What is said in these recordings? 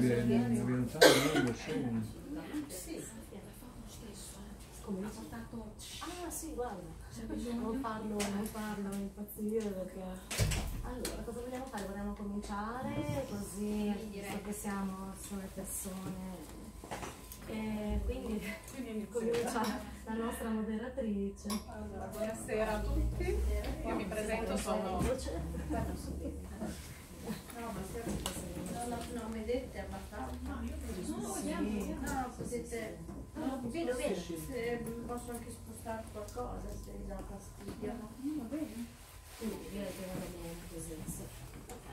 Realtà non sono. Sì, come mi ha portato... Ah sì, guarda, non farlo, non farlo impazzire perché... Allora, cosa vogliamo fare? Vogliamo cominciare così, visto che siamo sole persone. E quindi comincia la nostra moderatrice. Allora, buonasera a tutti, io mi presento, sono Voce. No, mi dette abbastanza. No, potete. No, vedo. Se posso anche spostare qualcosa se vi dà fastidio. Va bene così. Sì. Ok.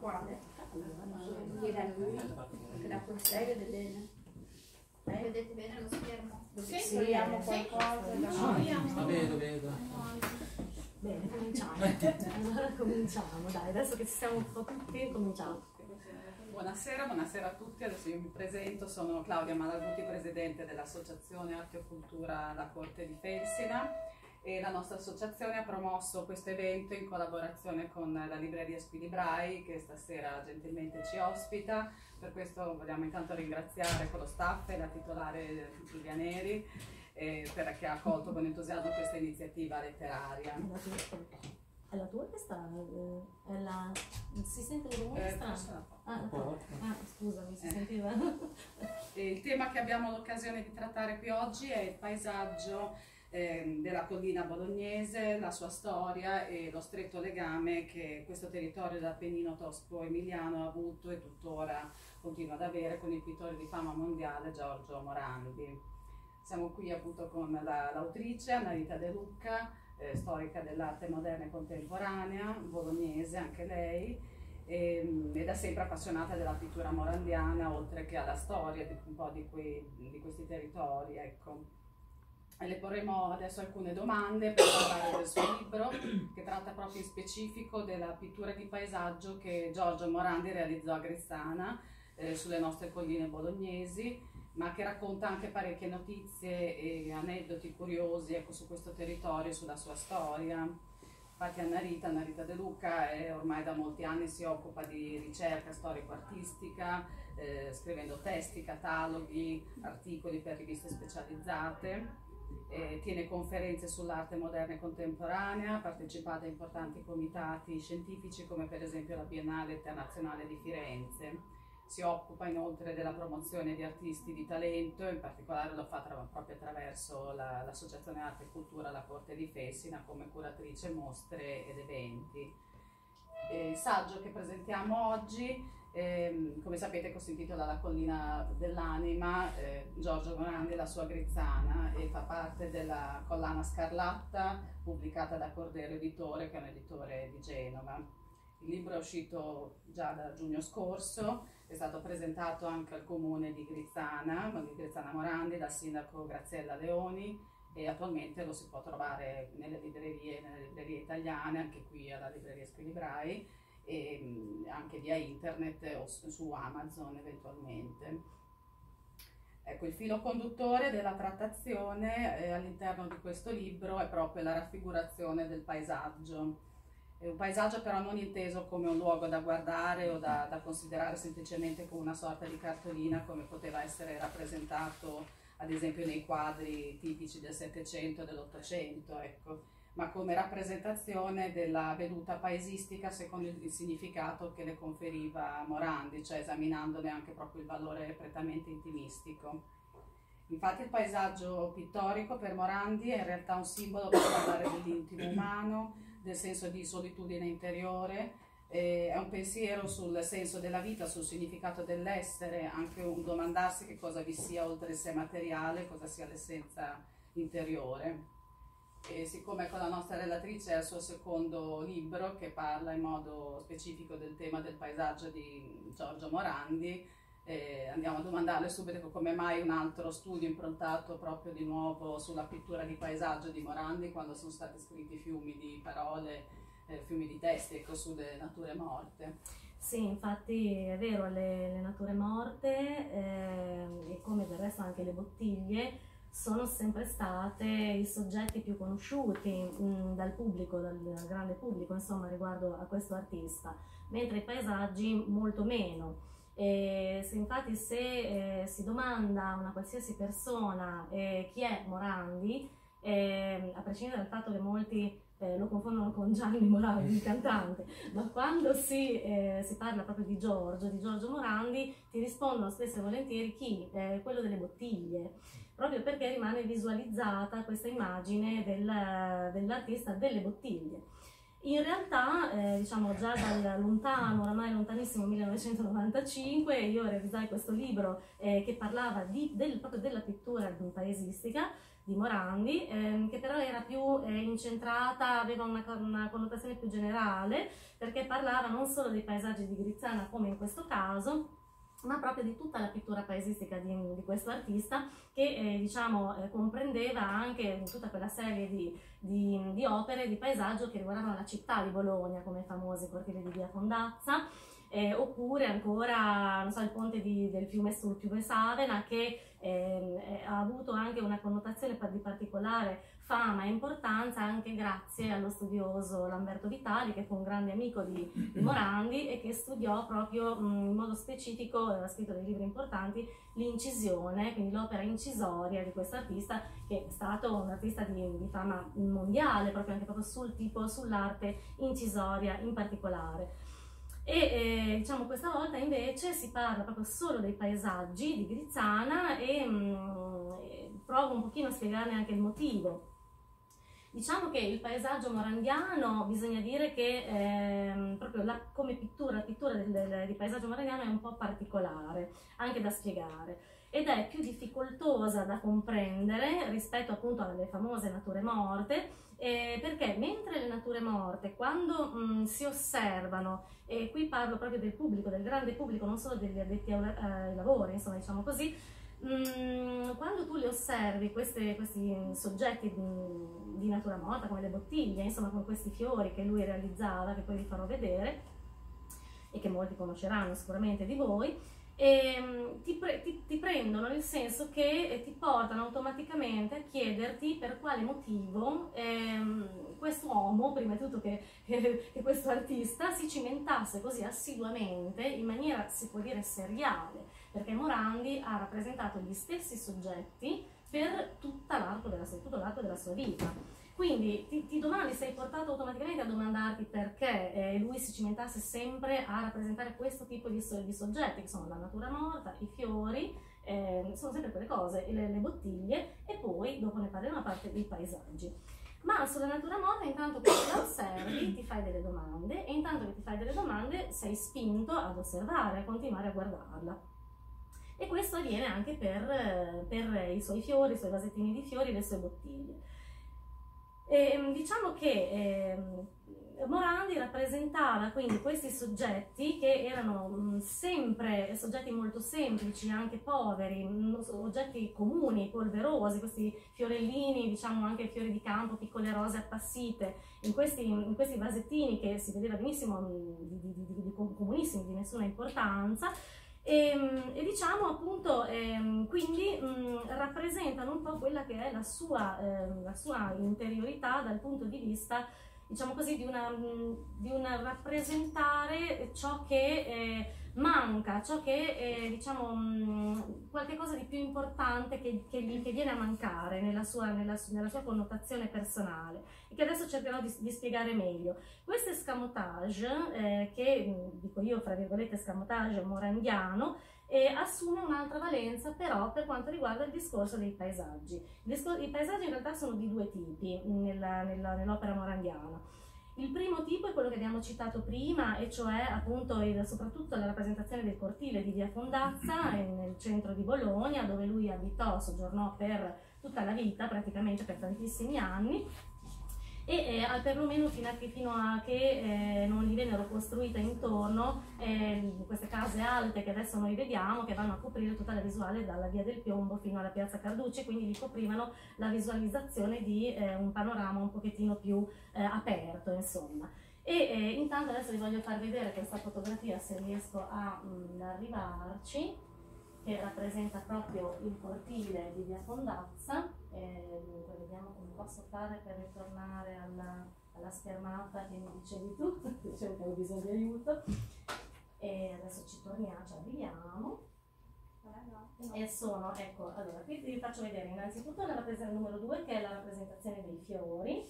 Quale? Chiede a lui. Che vede bene. Lei vedete bene lo schermo? Sì, Togliamo sì. qualcosa. Lo vedo, vedo. Bene, cominciamo. Allora cominciamo, dai, adesso che ci siamo un po' tutti, cominciamo. Buonasera, buonasera a tutti, adesso io mi presento, sono Claudia Malaguti, presidente dell'Associazione Arte e Cultura La Corte di Felsina e la nostra associazione ha promosso questo evento in collaborazione con la libreria Squilibrai che stasera gentilmente ci ospita, per questo vogliamo intanto ringraziare con lo staff e la titolare Giulia Neri eh, perché ha accolto con entusiasmo questa iniziativa letteraria. È la tua, tua questa? eh, È la... Si sente il rumore Eh, strano? Ah, ah, scusami, si Eh. sentiva? Il tema che abbiamo l'occasione di trattare qui oggi è il paesaggio ehm, della collina bolognese, la sua storia e lo stretto legame che questo territorio dell'Appennino tosco-emiliano ha avuto e tuttora continua ad avere con il pittore di fama mondiale Giorgio Morandi. Siamo qui appunto con la- l'autrice Annalita De Lucca, eh, storica dell'arte moderna e contemporanea, bolognese anche lei, e, ed è sempre appassionata della pittura morandiana oltre che alla storia di un po' di, quei- di questi territori. Ecco. Le porremo adesso alcune domande per parlare del suo libro che tratta proprio in specifico della pittura di paesaggio che Giorgio Morandi realizzò a Grizzana eh, sulle nostre colline bolognesi ma che racconta anche parecchie notizie e aneddoti curiosi ecco, su questo territorio e sulla sua storia. Infatti Anna Rita, Anna Rita De Luca è ormai da molti anni si occupa di ricerca storico-artistica, eh, scrivendo testi, cataloghi, articoli per riviste specializzate. Eh, tiene conferenze sull'arte moderna e contemporanea, ha partecipato a importanti comitati scientifici come per esempio la Biennale Internazionale di Firenze. Si occupa inoltre della promozione di artisti di talento, in particolare lo fa tra- proprio attraverso la- l'Associazione Arte e Cultura La Corte di Fessina come curatrice mostre ed eventi. Eh, Il saggio che presentiamo oggi, ehm, come sapete, è costituito dalla collina dell'anima, eh, Giorgio Morandi e la sua Grizzana, e fa parte della collana Scarlatta, pubblicata da Cordero Editore, che è un editore di Genova. Il libro è uscito già da giugno scorso, è stato presentato anche al comune di Grizzana, di Grizzana Morandi, dal sindaco Graziella Leoni e attualmente lo si può trovare nelle librerie, nelle librerie italiane, anche qui alla libreria Squilibrai e anche via internet o su Amazon eventualmente. Ecco, il filo conduttore della trattazione eh, all'interno di questo libro è proprio la raffigurazione del paesaggio. È un paesaggio però non inteso come un luogo da guardare o da, da considerare semplicemente come una sorta di cartolina come poteva essere rappresentato ad esempio nei quadri tipici del Settecento e dell'Ottocento, ecco, ma come rappresentazione della veduta paesistica secondo il significato che le conferiva Morandi, cioè esaminandone anche proprio il valore prettamente intimistico. Infatti il paesaggio pittorico per Morandi è in realtà un simbolo per parlare dell'intimo umano, del senso di solitudine interiore, eh, è un pensiero sul senso della vita, sul significato dell'essere, anche un domandarsi che cosa vi sia oltre il sé materiale, cosa sia l'essenza interiore. E siccome con la nostra relatrice è il suo secondo libro che parla in modo specifico del tema del paesaggio di Giorgio Morandi, eh, andiamo a domandarle subito come mai un altro studio improntato proprio di nuovo sulla pittura di paesaggio di Morandi quando sono stati scritti fiumi di parole, eh, fiumi di testi ecco, sulle nature morte. Sì, infatti è vero, le, le nature morte, eh, e come del resto anche le bottiglie, sono sempre state i soggetti più conosciuti mh, dal pubblico, dal grande pubblico, insomma, riguardo a questo artista, mentre i paesaggi molto meno. E se infatti se eh, si domanda a una qualsiasi persona eh, chi è Morandi, eh, a prescindere dal fatto che molti eh, lo confondono con Gianni Morandi, il cantante, ma quando si, eh, si, parla proprio di Giorgio, di Giorgio Morandi, ti rispondono spesso e volentieri chi? Eh, quello delle bottiglie proprio perché rimane visualizzata questa immagine del, dell'artista delle bottiglie. In realtà, eh, diciamo già dal lontano, oramai lontanissimo 1995, io realizzai questo libro eh, che parlava di, del, proprio della pittura paesistica di Morandi, ehm, che però era più eh, incentrata, aveva una, una, connotazione più generale, perché parlava non solo dei paesaggi di Grizzana come in questo caso, ma proprio di tutta la pittura paesistica di, di questo artista che eh, diciamo, eh, comprendeva anche tutta quella serie di, di, di, opere di paesaggio che riguardavano la città di Bologna, come i famosi cortili di Via Fondazza, eh, oppure ancora so, il ponte di, del fiume sul fiume Savena che ehm, eh, ha avuto anche una connotazione di particolare fama e importanza anche grazie allo studioso Lamberto Vitali che fu un grande amico di, di Morandi e che studiò proprio mh, in modo specifico, aveva scritto dei libri importanti, l'incisione, quindi l'opera incisoria di questo artista che è stato un artista di, di fama mondiale proprio anche proprio sul tipo, sull'arte incisoria in particolare. E eh, diciamo questa volta invece si parla proprio solo dei paesaggi di Grizzana e mh, provo un pochino a spiegarne anche il motivo. Diciamo che il paesaggio morandiano, bisogna dire che ehm, proprio la, come pittura, la pittura del, del, del paesaggio morandiano è un po' particolare, anche da spiegare, ed è più difficoltosa da comprendere rispetto appunto alle famose nature morte, eh, perché mentre le nature morte, quando mh, si osservano, e qui parlo proprio del pubblico, del grande pubblico, non solo degli addetti ai, ai lavori, insomma diciamo così, Mm, quando tu li osservi, queste, questi soggetti di, di, natura morta, come le bottiglie, insomma con questi fiori che lui realizzava, che poi vi farò vedere, e che molti conosceranno sicuramente di voi, e, ti, pre, ti, ti, prendono nel senso che ti portano automaticamente a chiederti per quale motivo ehm, quest'uomo, prima di tutto che, che, che questo artista, si cimentasse così assiduamente, in maniera si può dire seriale, perché Morandi ha rappresentato gli stessi soggetti per l'arco della, tutto l'arco della sua vita. Quindi ti, ti, domandi, sei portato automaticamente a domandarti perché eh, lui si cimentasse sempre a rappresentare questo tipo di, di, soggetti, che sono la natura morta, i fiori, eh, sono sempre quelle cose, le, le, bottiglie e poi dopo ne parleremo a parte dei paesaggi. Ma sulla natura morta intanto che la osservi ti fai delle domande e intanto che ti fai delle domande sei spinto ad osservare, a continuare a guardarla e questo avviene anche per, per, i suoi fiori, i suoi vasettini di fiori, le sue bottiglie. E, ehm, diciamo che eh, Morandi rappresentava quindi questi soggetti che erano mh, sempre soggetti molto semplici, anche poveri, mh, oggetti comuni, polverosi, questi fiorellini, diciamo anche fiori di campo, piccole rose appassite, in questi, in questi vasettini che si vedeva benissimo mh, di, di, di comunissimi, di nessuna importanza, e, ehm, e, diciamo appunto, ehm, quindi mh, rappresentano un po' quella che è la sua, eh, la sua interiorità dal punto di vista, diciamo così, di una, di una rappresentare ciò che eh, manca, ciò che è diciamo, mh, qualche cosa di più importante che, che, che viene a mancare nella sua, nella, nella sua, connotazione personale e che adesso cercherò di, di spiegare meglio. Questo escamotage, eh, che dico io fra virgolette escamotage morandiano, eh, assume un'altra valenza però per quanto riguarda il discorso dei paesaggi. I paesaggi in realtà sono di due tipi nella, nella, nell'opera morandiana. Il primo tipo è quello che abbiamo citato prima, e cioè appunto il, soprattutto la rappresentazione del cortile di Via Fondazza nel centro di Bologna, dove lui abitò, soggiornò per tutta la vita, praticamente per tantissimi anni, e eh, perlomeno fino a che, fino a che eh, non gli vennero costruite intorno eh, queste case alte che adesso noi vediamo che vanno a coprire tutta la visuale dalla via del Piombo fino alla piazza Carducci quindi gli coprivano la visualizzazione di eh, un panorama un pochettino più eh, aperto insomma e eh, intanto adesso vi voglio far vedere questa fotografia se riesco a mh, mm, arrivarci che rappresenta proprio il cortile di Via Fondazza. E dunque, vediamo come posso fare per ritornare alla, alla schermata che mi dicevi tu, dicevo che avevo bisogno di aiuto. E adesso ci torniamo, ci arriviamo. E sono, ecco, allora qui vi faccio vedere innanzitutto la rappresentazione numero 2 che è la rappresentazione dei fiori,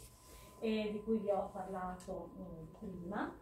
e di cui vi ho parlato mh, prima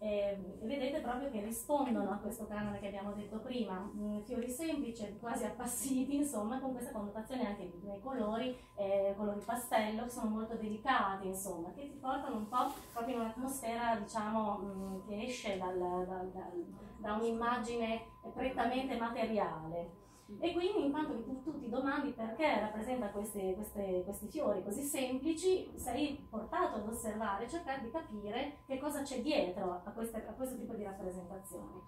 e vedete proprio che rispondono a questo canone che abbiamo detto prima, mh, fiori semplici, quasi appassiti, insomma, con questa connotazione anche nei colori, eh, colori pastello, che sono molto delicati, insomma, che ti portano un po' proprio in un'atmosfera, diciamo, mh, che esce dal, dal, dal, da un'immagine prettamente materiale. E quindi in quanto tu, ti domandi perché rappresenta queste, queste, questi fiori così semplici, sei portato ad osservare cercare di capire che cosa c'è dietro a, queste, a questo tipo di rappresentazioni.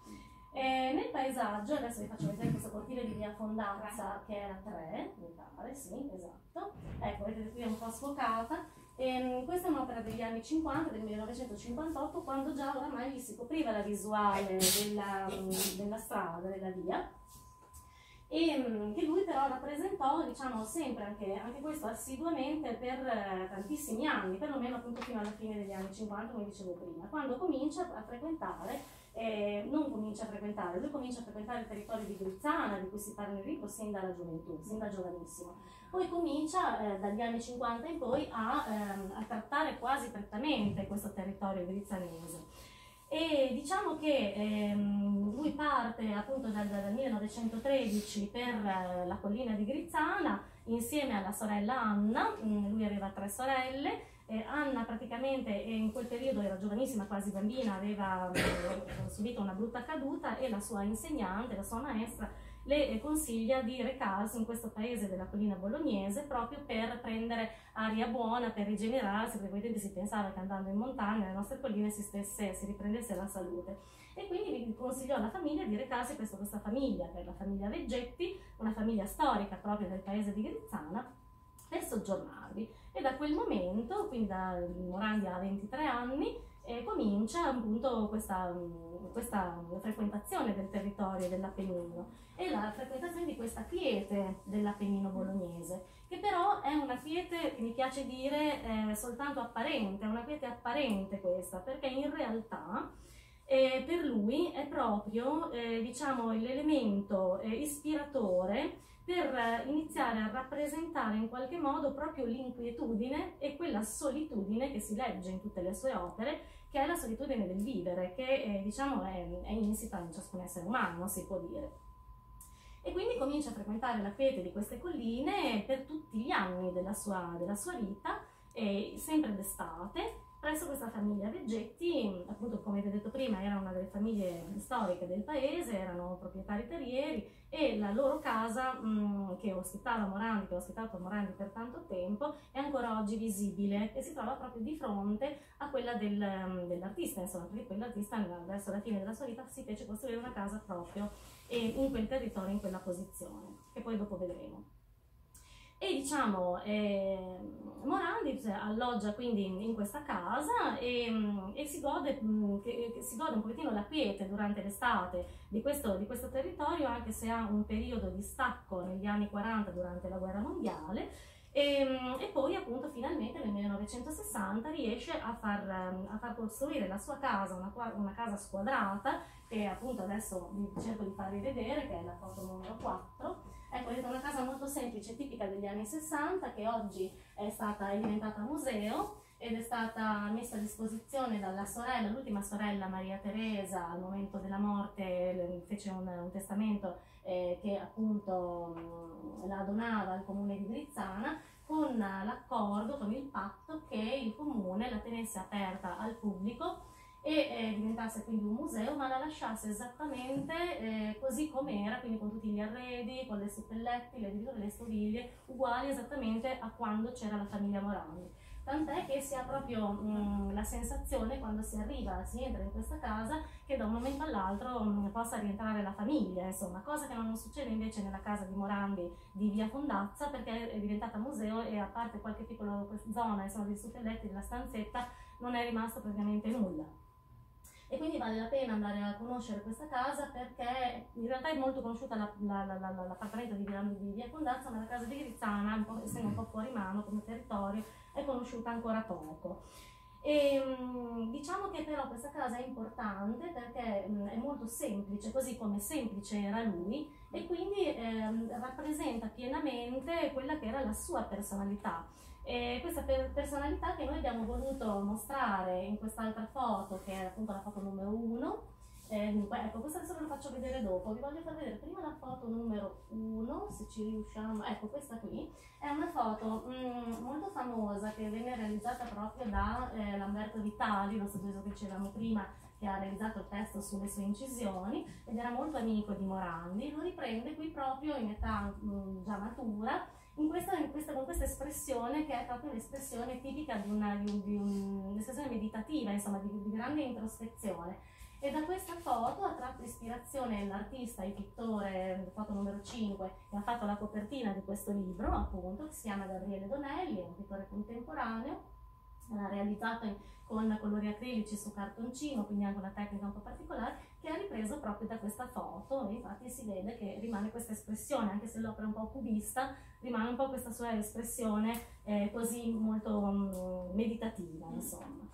E nel paesaggio, adesso vi faccio vedere questo cortile di via Fondazza che era 3, mi pare, sì, esatto. Ecco, vedete qui è un po' sfocata. E, questa è un'opera degli anni 50, del 1958, quando già oramai si copriva la visuale della, della strada, della via e mm, che lui però rappresentò diciamo sempre anche, anche questo assiduamente per eh, tantissimi anni, perlomeno appunto fino alla fine degli anni 50 come dicevo prima, quando comincia a frequentare, eh, non comincia a frequentare, lui comincia a frequentare il territorio di Grizzana di cui si parla nel libro sin dalla gioventù, sin da giovanissimo, poi comincia eh, dagli anni 50 in poi a, ehm, a trattare quasi prettamente questo territorio grizzanese e diciamo che ehm, lui parte appunto dal, dal 1913 per eh, la collina di Grizzana insieme alla sorella Anna, mm, lui aveva tre sorelle, eh, Anna praticamente in quel periodo era giovanissima, quasi bambina, aveva eh, subito una brutta caduta e la sua insegnante, la sua maestra, le consiglia di recarsi in questo paese della collina bolognese proprio per prendere aria buona, per rigenerarsi, perché tempi si pensava che andando in montagna, nelle nostre colline, si, stesse, si riprendesse la salute. E quindi consigliò alla famiglia di recarsi presso questa famiglia, che è la famiglia Veggetti, una famiglia storica proprio del paese di Grizzana, per soggiornarvi. E da quel momento, quindi da Morandi ha 23 anni, eh, comincia appunto questa, questa frequentazione del territorio dell'Appennino e la frequentazione di questa quiete dell'Appennino bolognese, che però è una quiete, che mi piace dire, eh, soltanto apparente, è una quiete apparente questa, perché in realtà eh, per lui è proprio eh, diciamo, l'elemento eh, ispiratore per iniziare a rappresentare in qualche modo proprio l'inquietudine e quella solitudine che si legge in tutte le sue opere, che è la solitudine del vivere, che eh, diciamo è, è insita in ciascun essere umano, si può dire. E quindi comincia a frequentare la quiete di queste colline per tutti gli anni della sua, della sua vita, eh, sempre d'estate, presso questa famiglia Veggetti, appunto come vi ho detto prima era una delle famiglie storiche del paese, erano proprietari terrieri e la loro casa mh, che ospitava Morandi, che ha ospitato Morandi per tanto tempo, è ancora oggi visibile e si trova proprio di fronte a quella del, dell'artista, insomma, perché quell'artista verso la fine della sua vita si fece costruire una casa proprio in quel territorio, in quella posizione, che poi dopo vedremo. E diciamo, eh, Morandi alloggia quindi in, in questa casa e, e si, gode, che, che si, gode, un pochettino la quiete durante l'estate di questo, di questo territorio, anche se ha un periodo di stacco negli anni 40 durante la guerra mondiale. E, e, poi appunto finalmente nel 1960 riesce a far, a far costruire la sua casa, una, una, casa squadrata che appunto adesso vi cerco di farvi vedere che è la foto numero 4 Ecco, è una casa molto semplice, tipica degli anni 60, che oggi è, stata, diventata museo ed è stata messa a disposizione dalla sorella, l'ultima sorella Maria Teresa, al momento della morte fece un, un testamento eh, che appunto mh, la donava al comune di Grizzana con l'accordo, con il patto che il comune la tenesse aperta al pubblico e eh, diventasse quindi un museo, ma la lasciasse esattamente eh, così com'era, quindi con tutti gli arredi, con le suppelletti, le, le stoviglie, uguali esattamente a quando c'era la famiglia Morandi. Tant'è che si ha proprio mh, mm, la sensazione quando si arriva, si entra in questa casa, che da un momento all'altro mm, possa rientrare la famiglia, insomma, cosa che non succede invece nella casa di Morandi di via Fondazza, perché è diventata museo e a parte qualche piccola zona, insomma, dei suppelletti della stanzetta, non è rimasto praticamente nulla. E quindi vale la pena andare a conoscere questa casa perché in realtà è molto conosciuta la- la- la- la- l'appartamento di via, Condazza, ma la casa di Grizzana, essendo un po' fuori mano come territorio, è conosciuta ancora poco. E, mm, diciamo che però questa casa è importante perché è molto semplice, così come semplice era lui, e quindi ehm, rappresenta pienamente quella che era la sua personalità. E questa per- personalità che noi abbiamo voluto mostrare in quest'altra foto, che è appunto la foto numero uno. Eh, ecco, questa adesso ve lo faccio vedere dopo. Vi voglio far vedere prima la foto numero uno, se ci riusciamo. Ecco, questa qui è una foto mm, molto famosa che venne realizzata proprio da eh, Lamberto Vitali, lo studioso che dicevamo prima, che ha realizzato il testo sulle sue incisioni ed era molto amico di Morandi. Lo riprende qui proprio in età mm, già matura in questa, in questa- con questa espressione che è proprio l'espressione tipica di, una, di, un- di un- un'espressione meditativa, insomma, di, di grande introspezione. E da questa foto ha tratto ispirazione l'artista, il pittore, foto numero 5, che ha fatto la copertina di questo libro, appunto, che si chiama Gabriele Donelli, è un pittore contemporaneo, l'ha realizzato in- con colori acrilici su cartoncino, quindi anche una tecnica un po' particolare, che ha ripreso proprio da questa foto, infatti si vede che rimane questa espressione, anche se l'opera è un po' cubista, rimane un po' questa sua espressione eh, così molto mm, meditativa, insomma.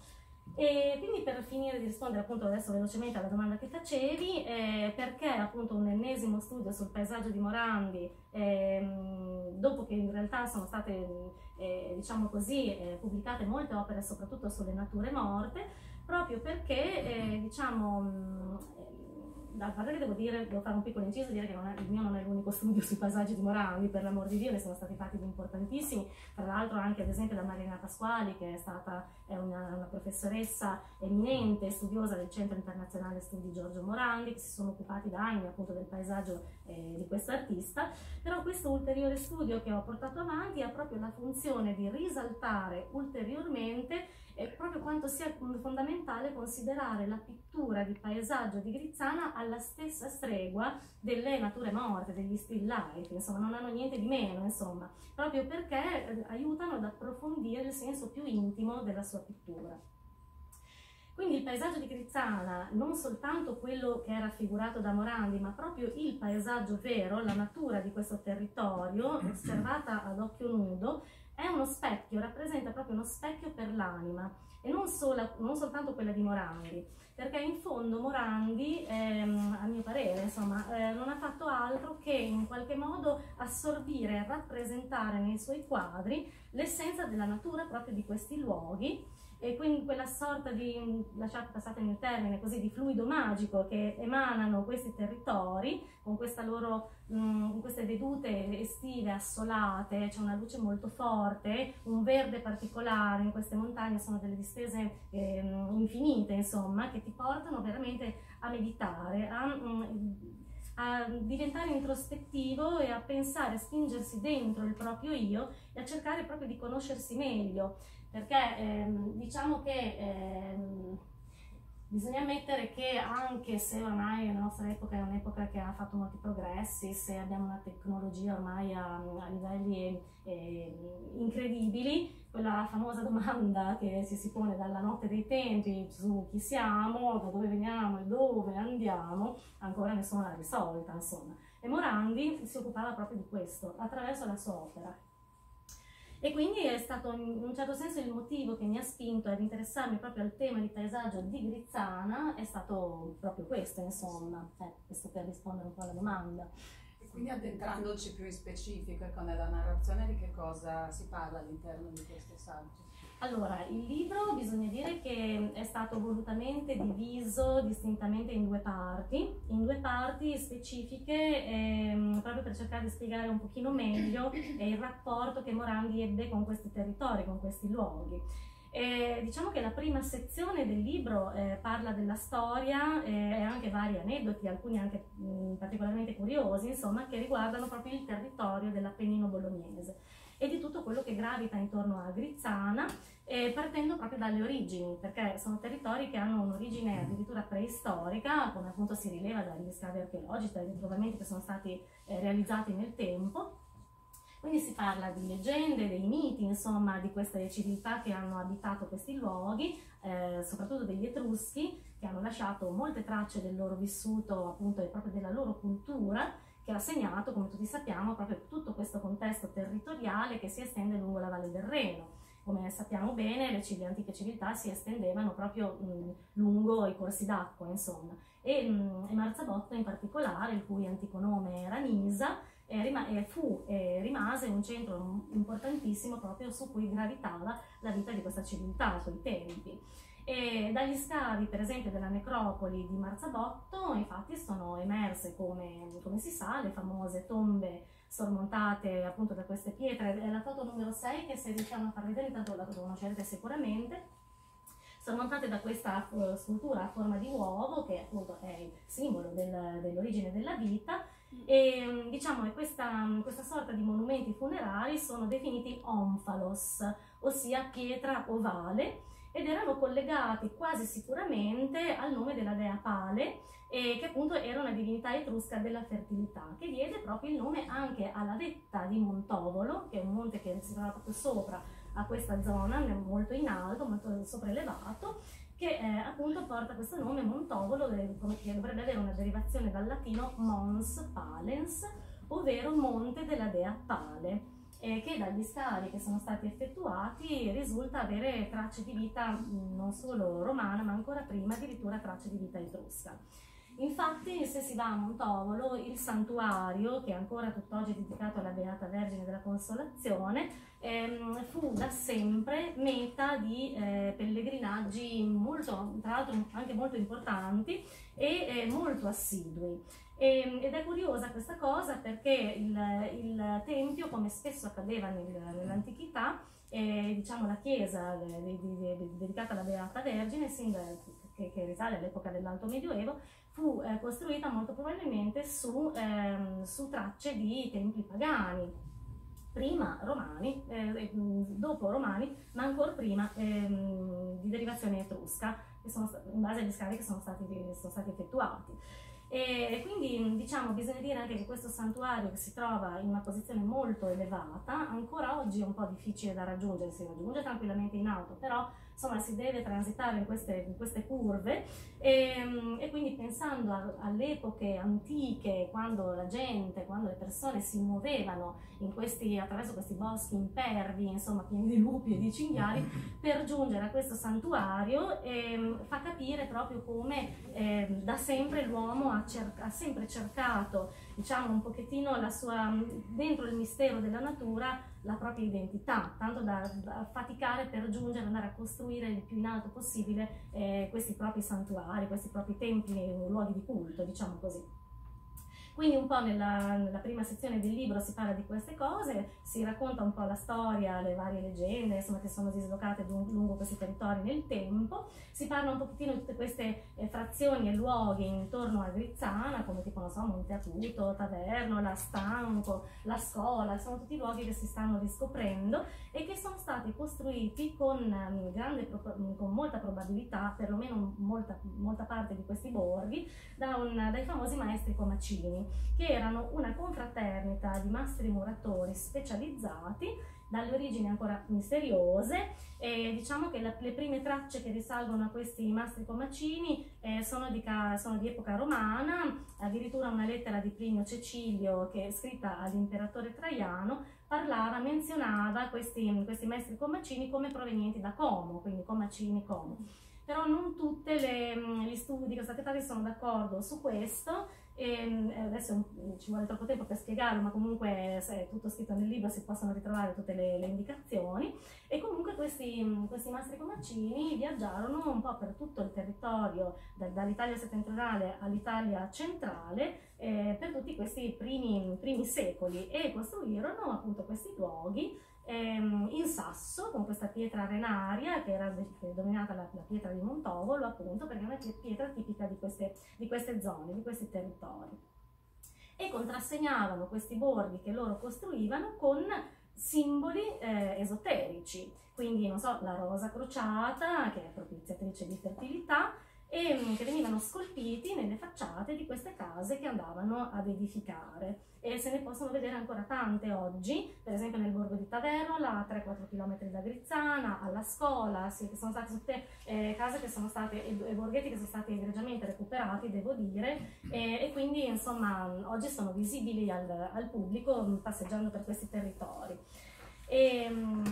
E quindi per finire di rispondere appunto adesso velocemente alla domanda che facevi, eh, perché appunto un ennesimo studio sul paesaggio di Morandi, ehm, dopo che in realtà sono state, eh, diciamo così, eh, pubblicate molte opere soprattutto sulle nature morte, proprio perché, eh, diciamo, mh, parte devo dire, devo fare un piccolo inciso e dire che è- il mio non è l'unico studio sui paesaggi di Morandi, per l'amor di Dio ne sono stati fatti importantissimi, tra l'altro anche ad esempio da Marina Pasquali che è stata è una, una professoressa eminente, studiosa del Centro Internazionale Studi Giorgio Morandi, che si sono occupati da anni appunto del paesaggio eh, di questo artista, però questo ulteriore studio che ho portato avanti ha proprio la funzione di risaltare ulteriormente eh, proprio quanto sia fondamentale considerare la pittura di paesaggio di Grizzana alla stessa stregua delle nature morte, degli still life, insomma non hanno niente di meno, insomma, proprio perché eh, aiutano ad approfondire il senso più intimo della sua pittura. Quindi il paesaggio di Grizzana, non soltanto quello che è raffigurato da Morandi, ma proprio il paesaggio vero, la natura di questo territorio, osservata ad occhio nudo, è uno specchio, rappresenta proprio uno specchio per l'anima e non, sola- non soltanto quella di Morandi, perché in fondo Morandi, ehm, a mio parere, insomma, eh, non ha fatto altro che in qualche modo assorbire e rappresentare nei suoi quadri l'essenza della natura proprio di questi luoghi e quindi quella sorta di, lasciate passatemi il termine così, di fluido magico che emanano questi territori con loro, mh, con queste vedute estive assolate, c'è una luce molto forte, un verde particolare in queste montagne, sono delle distese ehm, infinite insomma, che ti portano veramente a meditare, a, mh, a diventare introspettivo e a pensare, a spingersi dentro il proprio io e a cercare proprio di conoscersi meglio perché ehm, diciamo che ehm, bisogna ammettere che anche se ormai la nostra epoca è un'epoca che ha fatto molti progressi, se abbiamo una tecnologia ormai a, a livelli eh, incredibili, quella famosa domanda che ci si pone dalla notte dei tempi su chi siamo, da dove veniamo e dove andiamo, ancora nessuno l'ha risolta, insomma. E Morandi si occupava proprio di questo attraverso la sua opera. E quindi è stato in un certo senso il motivo che mi ha spinto ad interessarmi proprio al tema di paesaggio di Grizzana, è stato proprio questo, insomma, eh, questo per rispondere un po' alla domanda. E quindi addentrandoci più in specifico ecco, nella narrazione di che cosa si parla all'interno di questo saggio. Allora, il libro bisogna dire che è stato volutamente diviso distintamente in due parti, in due parti specifiche ehm, proprio per cercare di spiegare un pochino meglio eh, il rapporto che Morandi ebbe con questi territori, con questi luoghi. E diciamo che la prima sezione del libro eh, parla della storia eh, e anche vari aneddoti, alcuni anche mh, particolarmente curiosi, insomma, che riguardano proprio il territorio dell'Appennino bolognese e di tutto quello che gravita intorno a Grizzana, eh, partendo proprio dalle origini, perché sono territori che hanno un'origine addirittura preistorica, come appunto si rileva dagli scavi archeologici, dai ritrovamenti che sono stati eh, realizzati nel tempo. Quindi si parla di leggende, dei miti, insomma, di queste civiltà che hanno abitato questi luoghi, eh, soprattutto degli Etruschi, che hanno lasciato molte tracce del loro vissuto, appunto, e proprio della loro cultura, che ha segnato, come tutti sappiamo, proprio tutto questo contesto territoriale che si estende lungo la Valle del Reno. Come sappiamo bene, le antiche civiltà si estendevano proprio mh, lungo i corsi d'acqua, insomma. E, mh, e Marzabotto in particolare, il cui antico nome era Nisa, eh, fu e rimase un centro importantissimo proprio su cui gravitava la vita di questa civiltà, i suoi tempi. E dagli scavi, per esempio, della necropoli di Marzabotto, infatti sono emerse, come, come si sa, le famose tombe sormontate appunto da queste pietre. È la foto numero 6 che se riusciamo a far vedere, intanto la conoscerete sicuramente. Sormontate da questa uh, scultura a forma di uovo, che appunto è il simbolo del, dell'origine della vita, e mm, diciamo che questa, questa, sorta di monumenti funerari sono definiti omphalos, ossia pietra ovale, ed erano collegati quasi sicuramente al nome della dea Pale, eh, che appunto era una divinità etrusca della fertilità, che diede proprio il nome anche alla vetta di Montovolo, che è un monte che si trova proprio sopra a questa zona, molto in alto, molto sopraelevato, che eh, appunto porta questo nome Montovolo, che dovrebbe avere una derivazione dal latino mons palens, ovvero monte della dea Pale eh, che dagli scavi che sono stati effettuati risulta avere tracce di vita non solo romana ma ancora prima addirittura tracce di vita etrusca. Infatti se si va a Montovolo il santuario che è ancora tutt'oggi dedicato alla Beata Vergine della Consolazione ehm, fu da sempre meta di eh, pellegrinaggi molto, tra l'altro anche molto importanti e eh, molto assidui. E, ehm, ed è curiosa questa cosa perché il, il tempio, come spesso accadeva nel, nell'antichità, eh, diciamo la chiesa de, de, de, dedicata alla Beata Vergine, che, che, risale all'epoca dell'Alto Medioevo, fu eh, costruita molto probabilmente su, ehm, su, tracce di templi pagani, prima romani, eh, dopo romani, ma ancora prima ehm, di derivazione etrusca, sono, in base agli scavi che sono stati, sono stati effettuati. E quindi diciamo bisogna dire anche che questo santuario che si trova in una posizione molto elevata, ancora oggi è un po' difficile da raggiungere, si raggiunge tranquillamente in auto, però insomma si deve transitare in queste, in queste curve e, ehm, e, quindi pensando a, alle epoche antiche, quando la gente, quando le persone si muovevano questi, attraverso questi boschi impervi, insomma pieni di lupi e di cinghiali, per giungere a questo santuario, eh, fa capire proprio come eh, da sempre l'uomo ha, ha, sempre cercato, diciamo un pochettino la sua, dentro il mistero della natura, la propria identità, tanto da, da faticare per giungere, andare a costruire il più in alto possibile eh, questi propri santuari, questi propri templi, luoghi di culto, diciamo così. Quindi un po' nella, nella, prima sezione del libro si parla di queste cose, si racconta un po' la storia, le varie leggende insomma, che sono dislocate lungo questi territori nel tempo, si parla un pochettino di tutte queste eh, frazioni e luoghi intorno a Grizzana, come tipo, non so, Monte Acuto, Taverno, La Stanco, La Scola, sono tutti luoghi che si stanno riscoprendo e che sono stati costruiti con, um, grande, con molta probabilità, perlomeno molta, molta parte di questi borghi, da un, dai famosi maestri comacini che erano una confraternita di mastri muratori specializzati dalle origini ancora misteriose e diciamo che la, le prime tracce che risalgono a questi mastri comacini eh, sono, di, sono, di, epoca romana, addirittura una lettera di Plinio Cecilio che è scritta all'imperatore Traiano parlava, menzionava questi, questi maestri comacini come provenienti da Como, quindi comacini Como. Però non tutti gli studi che sono stati fatti sono d'accordo su questo e ehm, adesso ci vuole troppo tempo per spiegarlo, ma comunque è tutto scritto nel libro, si possono ritrovare tutte le, le indicazioni. E comunque questi, questi mastri comacini viaggiarono un po' per tutto il territorio, da, dall'Italia settentrionale all'Italia centrale, eh, per tutti questi primi, primi secoli e costruirono appunto questi luoghi ehm, in sasso con questa pietra arenaria che era denominata la, la, pietra di Montovolo appunto perché è una pietra tipica di queste, di queste zone, di questi territori. E contrassegnavano questi borghi che loro costruivano con simboli eh, esoterici. Quindi non so la rosa crociata che è propiziatrice di fertilità e mm, che venivano scolpiti nelle facciate di queste case che andavano ad edificare e se ne possono vedere ancora tante oggi, per esempio nel borgo di Taverola, a 3-4 km da Grizzana, alla scuola, sì, sono state tutte eh, case che sono state, e, borghetti che sono stati egregiamente recuperati, devo dire, e, e quindi insomma oggi sono visibili al, al pubblico mm, passeggiando per questi territori. E, mm,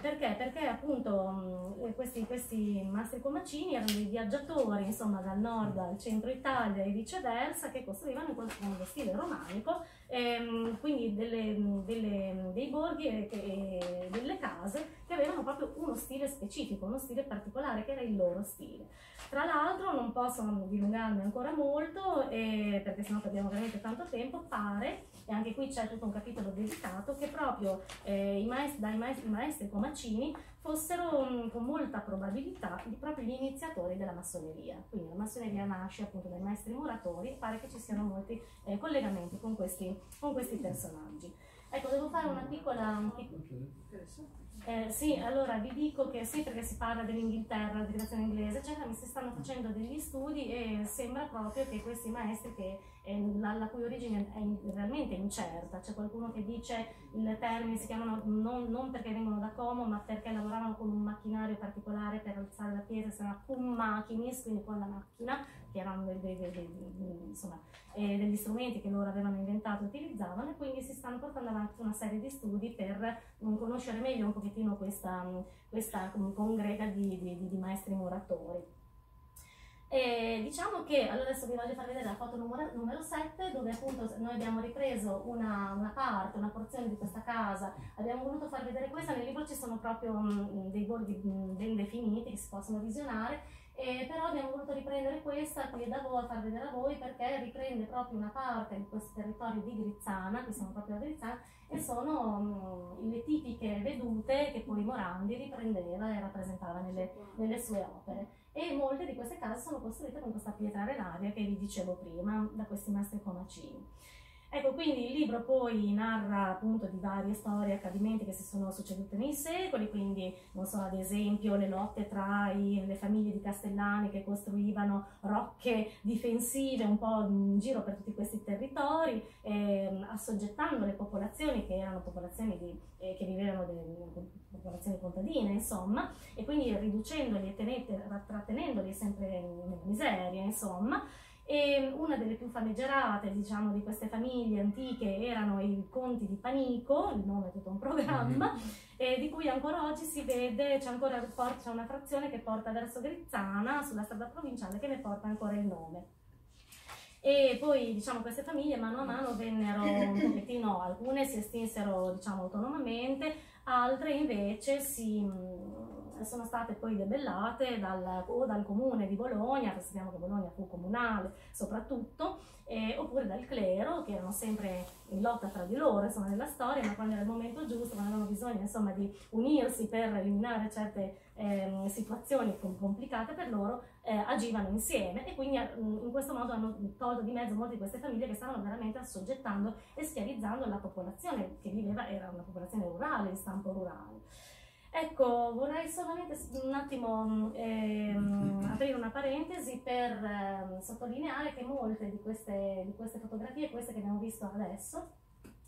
perché? Perché appunto mm, questi, questi mastri comacini erano dei viaggiatori insomma dal nord al centro Italia e viceversa che costruivano in quello stile romanico ehm, quindi delle, delle, dei borghi e, e, delle case che avevano proprio uno stile specifico, uno stile particolare che era il loro stile. Tra l'altro non posso dilungarmi ancora molto eh, perché sennò perdiamo veramente tanto tempo, pare e anche qui c'è tutto un capitolo dedicato, che proprio eh, i maestri, dai maestri, maestri comacini fossero mh, mm, con molta probabilità proprio gli iniziatori della massoneria. Quindi la massoneria nasce appunto dai maestri muratori e pare che ci siano molti eh, collegamenti con questi, con questi personaggi. Ecco, devo fare una piccola... Eh, sì, allora vi dico che sì, perché si parla dell'Inghilterra, dell'educazione inglese, eccetera, mi si stanno facendo degli studi e sembra proprio che questi maestri, che, la, la, cui origine è realmente incerta, c'è qualcuno che dice il termine si chiamano non, non, perché vengono da Como, ma perché lavoravano con un macchinario particolare per alzare la pietra, si chiama cum machinis, quindi con la macchina, che erano dei, dei, dei, insomma, eh, degli strumenti che loro avevano inventato e utilizzavano e quindi si stanno portando avanti una serie di studi per um, conoscere meglio un pochettino questa, questa um, congrega di, di, di maestri muratori. E diciamo che adesso vi voglio far vedere la foto numero, numero 7 dove appunto noi abbiamo ripreso una, una, parte, una porzione di questa casa, abbiamo voluto far vedere questa, nel libro ci sono proprio um, dei bordi ben definiti che si possono visionare eh, però abbiamo voluto riprendere questa qui da voi, far vedere a voi perché riprende proprio una parte di questo territorio di Grizzana, qui siamo proprio a Grizzana, e sono mh, mm, le tipiche vedute che poi Morandi riprendeva e rappresentava nelle, nelle, sue opere. E molte di queste case sono costruite con questa pietra arenaria che vi dicevo prima, da questi mastri comacini. Ecco, quindi il libro poi narra appunto di varie storie, accadimenti che si sono succedute nei secoli, quindi non so, ad esempio le lotte tra i, le famiglie di Castellani che costruivano rocche difensive un po' in giro per tutti questi territori, eh, assoggettando le popolazioni che erano popolazioni di, eh, che vivevano de, popolazioni contadine, insomma, e quindi riducendoli e tenete, trattenendoli sempre in miseria, insomma. E una delle più famiggerate, diciamo, di queste famiglie antiche erano i conti di Panico, il nome è tutto un programma, mm-hmm. di cui ancora oggi si vede, c'è ancora c'è una frazione che porta verso Grizzana, sulla strada provinciale, che ne porta ancora il nome. E poi, diciamo, queste famiglie mano a mano vennero un pochettino, alcune si estinsero, diciamo, autonomamente, altre invece si sono state poi debellate dal, o dal comune di Bologna, perché sappiamo che Bologna fu comunale soprattutto, eh, oppure dal clero, che erano sempre in lotta tra di loro, insomma, nella storia, ma quando era il momento giusto, quando avevano bisogno, insomma, di unirsi per eliminare certe eh, situazioni complicate per loro, eh, agivano insieme e quindi in questo modo hanno tolto di mezzo molte di queste famiglie che stavano veramente assoggettando e schiavizzando la popolazione che viveva, era una popolazione rurale, di stampo rurale. Ecco, vorrei solamente un attimo ehm, aprire una parentesi per ehm, sottolineare che molte di queste, di queste fotografie, queste che abbiamo visto adesso,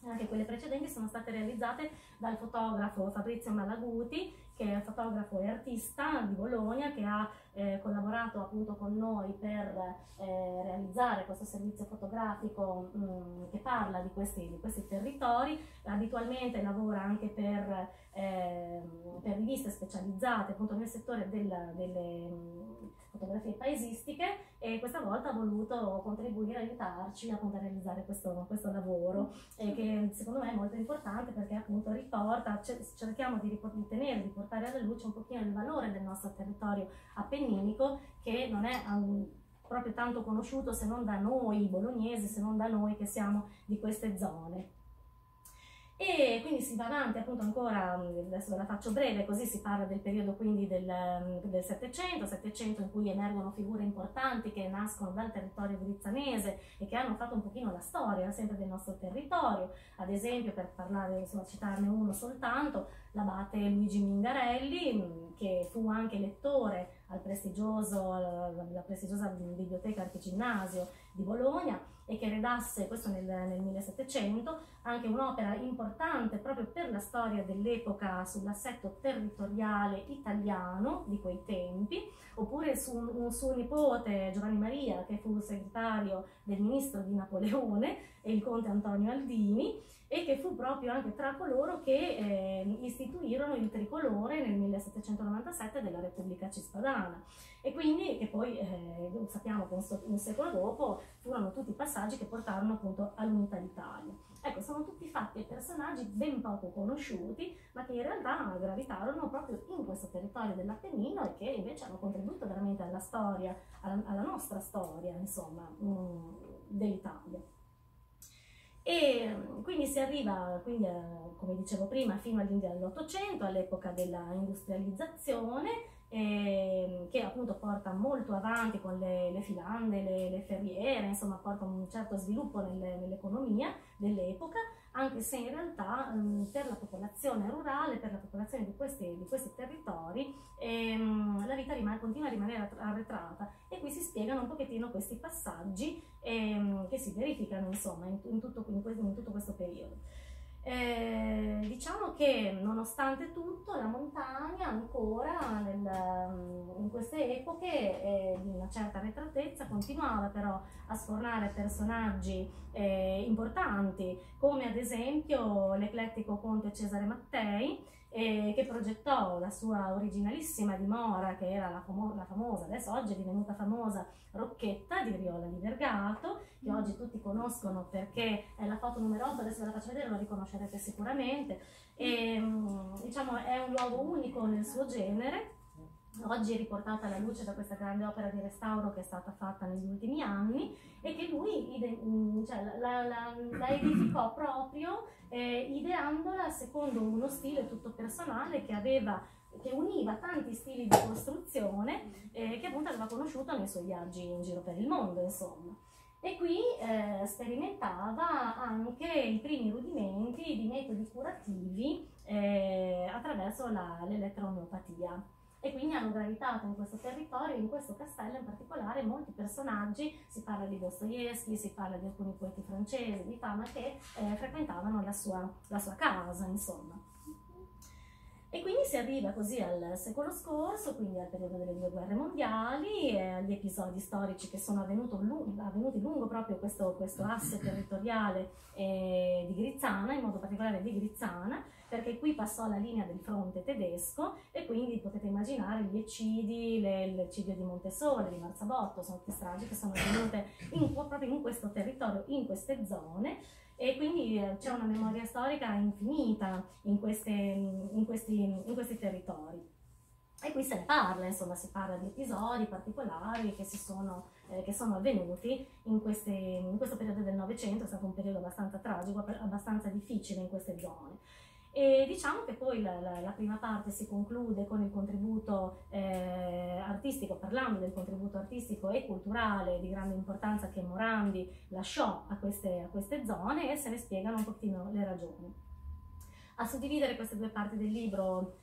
anche quelle precedenti sono state realizzate dal fotografo Fabrizio Malaguti, che è fotografo e artista di Bologna, che ha eh, collaborato appunto con noi per eh, realizzare questo servizio fotografico mh, mm, che parla di questi, di questi, territori. Abitualmente lavora anche per, eh, per riviste specializzate appunto nel settore del, delle mh, fotografie paesistiche e questa volta ha voluto contribuire, aiutarci appunto a realizzare questo, questo lavoro che secondo me è molto importante perché appunto riporta, cerchiamo di, di tenere, di portare alla luce un pochino il valore del nostro territorio appenninico che non è um, proprio tanto conosciuto se non da noi bolognesi, se non da noi che siamo di queste zone. E quindi si va avanti appunto ancora, adesso ve la faccio breve, così si parla del periodo quindi del, Settecento, Settecento in cui emergono figure importanti che nascono dal territorio grizzanese e che hanno fatto un pochino la storia sempre del nostro territorio, ad esempio per parlare, insomma citarne uno soltanto, l'abate Luigi Mingarelli, che fu anche lettore al prestigioso, alla prestigiosa biblioteca Archiginnasio di Bologna e che redasse, questo nel, nel 1700, anche un'opera importante proprio per la storia dell'epoca sull'assetto territoriale italiano di quei tempi, oppure su un suo nipote Giovanni Maria, che fu segretario del ministro di Napoleone, e il conte Antonio Aldini, e che fu proprio anche tra coloro che eh, istituirono il tricolore nel 1797 della Repubblica Cispadana e quindi che poi eh, sappiamo che un, secolo dopo furono tutti passaggi che portarono appunto all'unità d'Italia. Ecco, sono tutti fatti e personaggi ben poco conosciuti, ma che in realtà gravitarono proprio in questo territorio dell'Appennino e che invece hanno contribuito veramente alla storia, alla, alla nostra storia, insomma, mm, dell'Italia. E mm, quindi si arriva, quindi, come dicevo prima, fino all'Ottocento, all'epoca della industrializzazione, eh, che appunto porta molto avanti con le, le filande, le, le, ferriere, insomma porta un certo sviluppo nelle, nell'economia dell'epoca, anche se in realtà mh, per la popolazione rurale, per la popolazione di questi, di questi territori, ehm, la vita rimane, continua a rimanere arretrata e qui si spiegano un pochettino questi passaggi ehm, che si verificano insomma in, in, tutto, in, questo, in tutto questo periodo. Eh, diciamo che nonostante tutto la montagna ancora nel, in queste epoche eh, di una certa arretratezza continuava però a sfornare personaggi eh, importanti come ad esempio l'eclettico conte Cesare Mattei eh, che progettò la sua originalissima dimora che era la, famo la famosa, adesso oggi è divenuta famosa Rocchetta di Riola di Vergato, che mm. oggi tutti conoscono perché è la foto numero 8, adesso ve la faccio vedere, lo riconoscerete sicuramente. E, mm, diciamo, è un luogo unico nel suo genere, oggi riportata alla luce da questa grande opera di restauro che è stata fatta negli ultimi anni e che lui mm, cioè, la, la, la, edificò proprio eh, ideandola secondo uno stile tutto personale che aveva che univa tanti stili di costruzione eh, che appunto aveva conosciuto nei suoi viaggi in giro per il mondo, insomma. E qui eh, sperimentava anche i primi rudimenti di metodi curativi eh, attraverso l'elettroneopatia. E quindi hanno gravitato in questo territorio, in questo castello in particolare, molti personaggi, si parla di Dostoevsky, si parla di alcuni poeti francesi, di fama, che eh, frequentavano la sua, la sua casa, insomma. E quindi si arriva così al secolo scorso, quindi al periodo delle due guerre mondiali, e agli episodi storici che sono avvenuti, avvenuti lungo proprio questo, questo asse territoriale eh, di Grizzana, in modo particolare di Grizzana, perché qui passò la linea del fronte tedesco e quindi potete immaginare gli eccidi, l'eccidio di Montesole, di Marzabotto, sono tutte stragi che sono avvenute in, proprio in questo territorio, in queste zone, e quindi eh, c'è una memoria storica infinita in, queste, in, questi, in, questi, territori. E qui se ne parla, insomma, si parla di episodi particolari che, sono, eh, che sono, avvenuti in, queste, in questo periodo del Novecento, è stato un periodo abbastanza tragico, abbastanza difficile in queste zone. E diciamo che poi la, la, la, prima parte si conclude con il contributo eh, artistico, parlando del contributo artistico e culturale di grande importanza che Morandi lasciò a queste, a queste zone e se ne spiegano un pochino le ragioni. A suddividere queste due parti del libro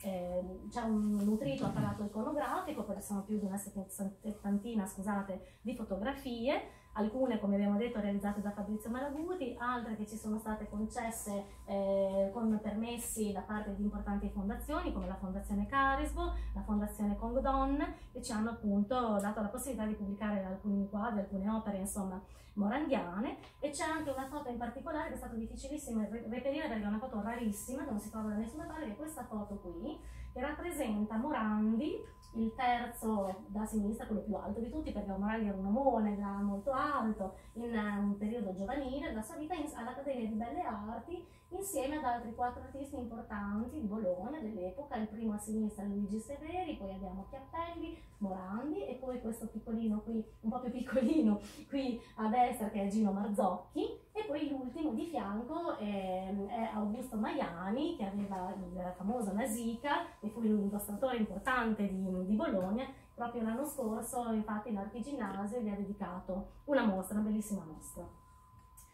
eh, c'è un nutrito apparato iconografico, perché sono più di una settantina scusate, di fotografie, alcune come abbiamo detto realizzate da Fabrizio Malaguti, altre che ci sono state concesse eh, con permessi da parte di importanti fondazioni come la Fondazione Carisbo, la Fondazione Congdon che ci hanno appunto dato la possibilità di pubblicare alcuni quadri, alcune opere insomma morandiane. E c'è anche una foto in particolare che è stato difficilissimo reperire perché è una foto rarissima non si trova da nessuna parte, che è questa foto qui che rappresenta Morandi il terzo da sinistra, quello più alto di tutti, perché Morandi era un omone, era molto alto, in un periodo giovanile della sua vita all'Accademia di Belle Arti, insieme ad altri quattro artisti importanti di Bologna dell'epoca, il primo a sinistra Luigi Severi, poi abbiamo Chiappelli, Morandi e poi questo piccolino qui, un po' più piccolino, qui a destra che è Gino Marzocchi, e poi l'ultimo di fianco è, è, Augusto Maiani, che aveva il famoso Nasica, che fu l'illustratore importante di, di Bologna. Proprio l'anno scorso, infatti, l'Archiginnasio gli ha dedicato una mostra, una bellissima mostra.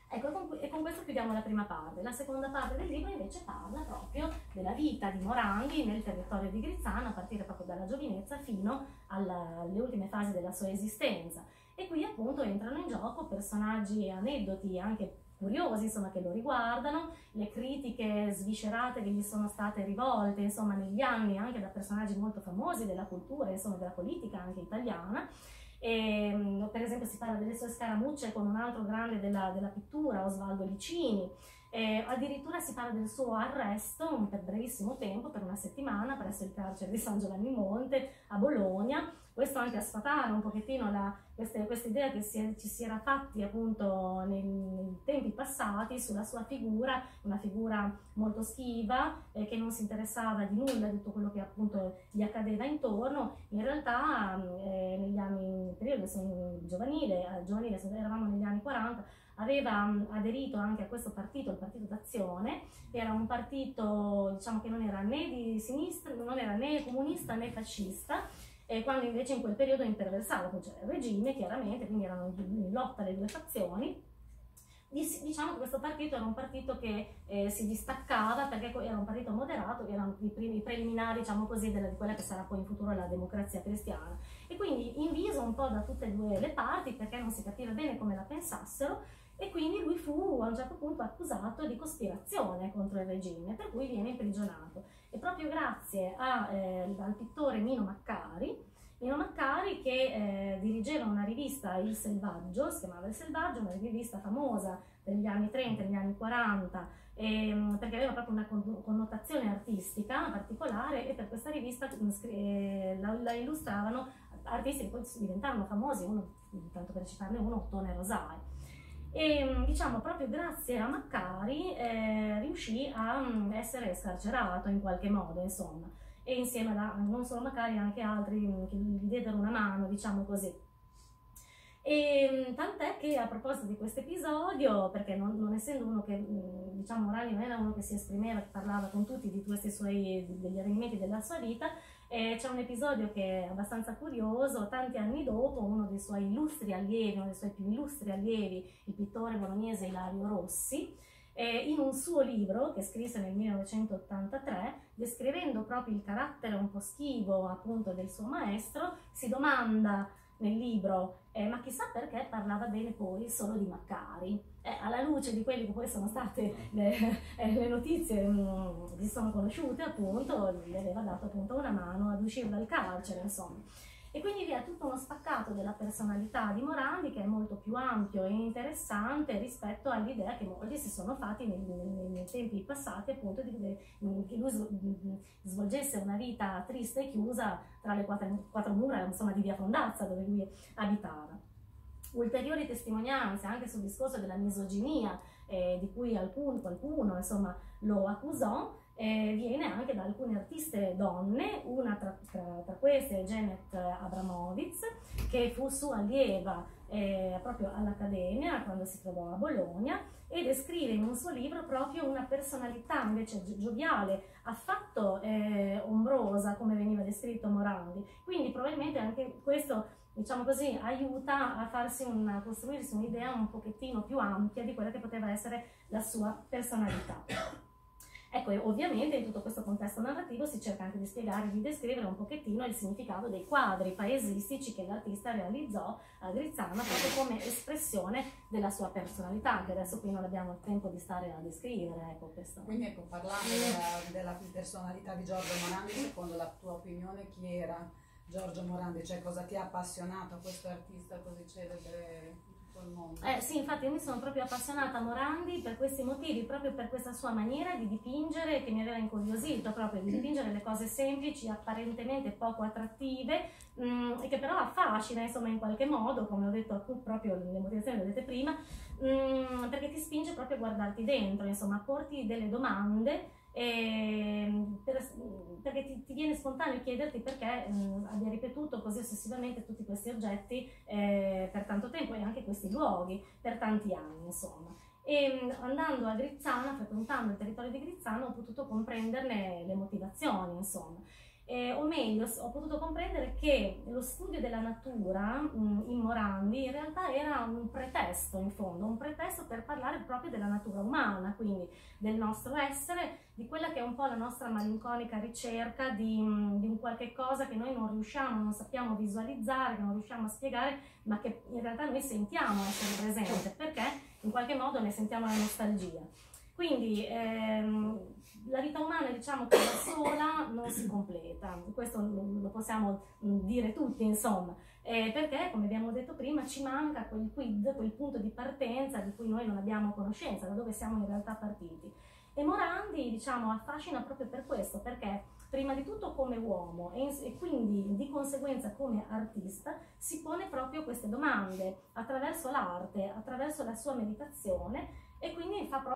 Ecco, e con, e con questo chiudiamo la prima parte. La seconda parte del libro invece parla proprio della vita di Morandi nel territorio di Grizzano, a partire proprio dalla giovinezza fino alle ultime fasi della sua esistenza. E qui appunto entrano in gioco personaggi e aneddoti anche curiosi insomma, che lo riguardano, le critiche sviscerate che gli sono state rivolte insomma, negli anni anche da personaggi molto famosi della cultura, insomma, della politica anche italiana. E, ehm, per esempio si parla delle sue scaramucce con un altro grande della, della pittura, Osvaldo Licini. E addirittura si parla del suo arresto per brevissimo tempo, per una settimana, presso il carcere di San Giovanni Monte a Bologna, questo anche a sfatare un pochettino questa idea che si, ci si era fatti appunto nei, nei, tempi passati sulla sua figura, una figura molto schiva, eh, che non si interessava di nulla di tutto quello che appunto gli accadeva intorno. In realtà eh, negli anni, nel periodo giovanile, eh, giovanile, eravamo negli anni 40, aveva aderito anche a questo partito, il Partito d'Azione, era un partito diciamo, che non era né di sinistra, non era né comunista né fascista, quando invece in quel periodo imperversava, c'era il regime chiaramente, quindi erano in lotta le due fazioni, diciamo che questo partito era un partito che eh, si distaccava perché era un partito moderato, erano i primi preliminari, diciamo così, della, di quella che sarà poi in futuro la democrazia cristiana. E quindi inviso un po' da tutte e due le parti perché non si capiva bene come la pensassero e quindi lui fu a un certo punto accusato di cospirazione contro il regime, per cui viene imprigionato. E proprio grazie a, eh, al pittore Mino Maccari, Mino Maccari che eh, dirigeva una rivista Il Selvaggio, si chiamava Il Selvaggio, una rivista famosa degli anni 30 e degli anni 40, ehm, perché aveva proprio una connotazione artistica particolare e per questa rivista eh, la, la, illustravano artisti che poi diventarono famosi, uno, tanto per citarne uno, Ottone Rosai e mm, diciamo proprio grazie a Maccari eh, riuscì a mm, essere scarcerato in qualche modo insomma. E insieme a non solo Maccari anche altri mm, che gli diedero una mano diciamo così. E tant'è che a proposito di questo episodio, perché non, non, essendo uno che, diciamo, Morali non era uno che si esprimeva, che parlava con tutti di questi suoi, degli avvenimenti della sua vita, eh, c'è un episodio che è abbastanza curioso, tanti anni dopo uno dei suoi illustri allievi, uno dei suoi più illustri allievi, il pittore bolognese Ilario Rossi, eh, in un suo libro che scrisse nel 1983, descrivendo proprio il carattere un po' schivo appunto del suo maestro, si domanda nel libro, eh, ma chissà perché parlava bene poi solo di Maccari. Eh, alla luce di quelle che poi sono state le, eh, le notizie mh, mm, che si sono conosciute, appunto, gli aveva dato appunto una mano ad uscire dal carcere, insomma. E quindi vi è tutto uno spaccato della personalità di Morandi che è molto più ampio e interessante rispetto all'idea che molti si sono fatti nei, nei, nei tempi passati appunto di, di, che lui svolgesse una vita triste e chiusa tra le quattro, quattro mura insomma, di via Fondazza dove lui abitava. Ulteriori testimonianze anche sul discorso della misoginia eh, di cui alcun, qualcuno insomma, lo accusò eh, viene anche da alcune artiste donne, una tra, tra, tra queste Janet Abramovic, che fu sua allieva eh, proprio all'Accademia quando si trovò a Bologna e descrive in un suo libro proprio una personalità invece gioviale, affatto eh, ombrosa come veniva descritto Morandi. Quindi probabilmente anche questo diciamo così, aiuta a farsi una, a costruirsi un'idea un pochettino più ampia di quella che poteva essere la sua personalità. Ecco, e ovviamente in tutto questo contesto narrativo si cerca anche di spiegare, di descrivere un pochettino il significato dei quadri paesistici che l'artista realizzò a Grizzana proprio come espressione della sua personalità, che adesso qui non abbiamo il tempo di stare a descrivere. Ecco. Quindi ecco, parlando della, della personalità di Giorgio Morandi, secondo la tua opinione chi era Giorgio Morandi? Cioè cosa ti ha appassionato questo artista così celebre? Eh, sì, infatti io mi sono proprio appassionata a Morandi per questi motivi, proprio per questa sua maniera di dipingere che mi aveva incuriosito, proprio di dipingere le cose semplici, apparentemente poco attrattive, mh, mm, e che però affascina, insomma, in qualche modo, come ho detto proprio le motivazioni che vedete prima, mh, mm, perché ti spinge proprio a guardarti dentro, insomma, a porti delle domande per, perché ti, ti, viene spontaneo chiederti perché mh, abbia ripetuto così ossessivamente tutti questi oggetti eh, per tanto tempo e anche questi luoghi per tanti anni, insomma. E andando a Grizzano, frequentando il territorio di Grizzano, ho potuto comprenderne le motivazioni, insomma. eh, o meglio, ho potuto comprendere che lo studio della natura mh, in Morandi in realtà era un pretesto, in fondo, un pretesto per parlare proprio della natura umana, quindi del nostro essere, di quella che è un po' la nostra malinconica ricerca di, di un qualche cosa che noi non riusciamo, non sappiamo visualizzare, che non riusciamo a spiegare, ma che in realtà noi sentiamo essere presente, perché in qualche modo ne sentiamo la nostalgia. Quindi ehm, la vita umana diciamo che da sola non si completa, questo lo possiamo dire tutti insomma, eh, perché come abbiamo detto prima ci manca quel quid, quel punto di partenza di cui noi non abbiamo conoscenza, da dove siamo in realtà partiti. E Morandi diciamo affascina proprio per questo, perché prima di tutto come uomo e, e quindi di conseguenza come artista si pone proprio queste domande attraverso l'arte, attraverso la sua meditazione e quindi fa proprio